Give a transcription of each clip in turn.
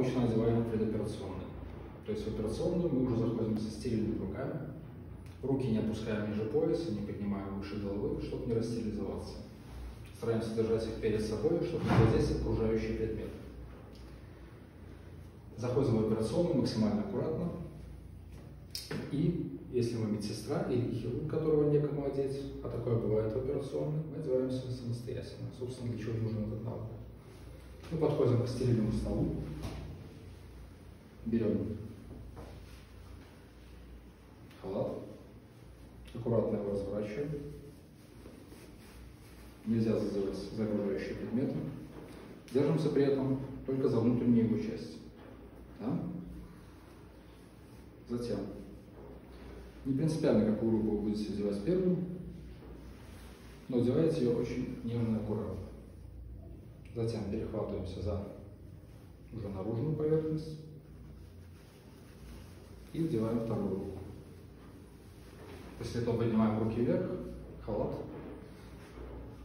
обычно одеваем предоперационный. То есть в операционную мы уже заходим со стерильными руками. Руки не опускаем ниже пояса, не поднимаем выше головы, чтобы не растерилизоваться. Стараемся держать их перед собой, чтобы не задействовать окружающие предметы. Заходим в операционную максимально аккуратно. И если мы медсестра или хирург, которого некому одеть, а такое бывает в операционной, мы одеваемся самостоятельно. Собственно, для чего нужен этот навык. Мы подходим к стерильному столу, берем халат, аккуратно его разворачиваем. Нельзя зазывать загружающие предметы. Держимся при этом только за внутреннюю его часть. Да? Затем, не принципиально, какую руку вы будете одевать первым, но одеваете ее очень нежно и аккуратно. Затем перехватываемся за уже наружную поверхность и вдеваем вторую руку. После этого поднимаем руки вверх, халат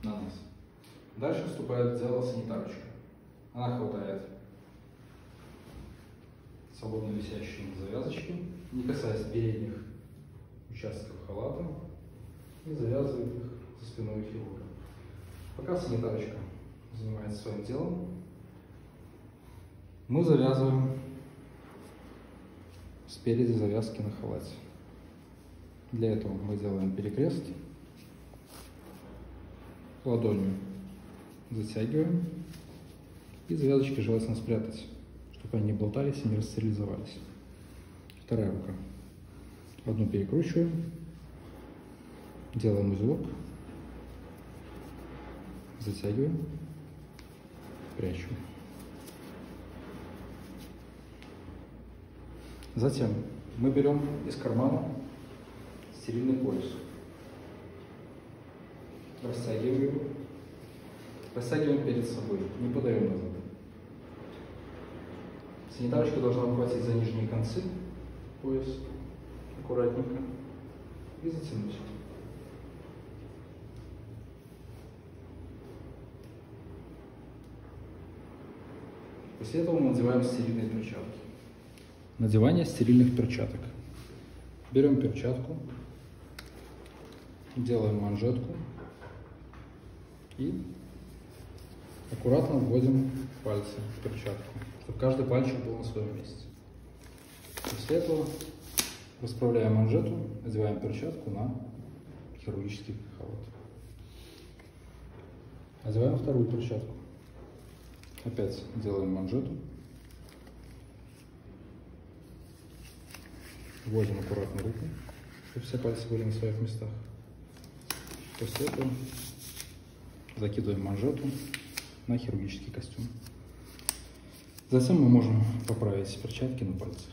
на нас. Дальше вступает в дело санитарочка. Она хватает свободно висящие завязочки, не касаясь передних участков халата, и завязывает их за спиной хирурга. Пока санитарочка занимается своим делом, мы завязываем спереди завязки на халате. Для этого мы делаем перекрест, ладонью затягиваем и завязочки желательно спрятать, чтобы они не болтались и не растерилизовались. Вторая рука. Одну перекручиваем, делаем узелок, затягиваем, прячем. Затем мы берем из кармана стерильный пояс. Растягиваем его. Растягиваем перед собой, не подаем назад. Санитарочка должна ухватить за нижние концы пояс аккуратненько и затянуть. После этого мы надеваем стерильные перчатки. Надевание стерильных перчаток. Берем перчатку, делаем манжетку и аккуратно вводим пальцы в перчатку, чтобы каждый пальчик был на своем месте. После этого расправляем манжету, одеваем перчатку на хирургический халат. Одеваем вторую перчатку. Опять делаем манжету. Вводим аккуратно руку, чтобы все пальцы были на своих местах. После этого закидываем манжету на хирургический костюм. Затем мы можем поправить перчатки на пальцах.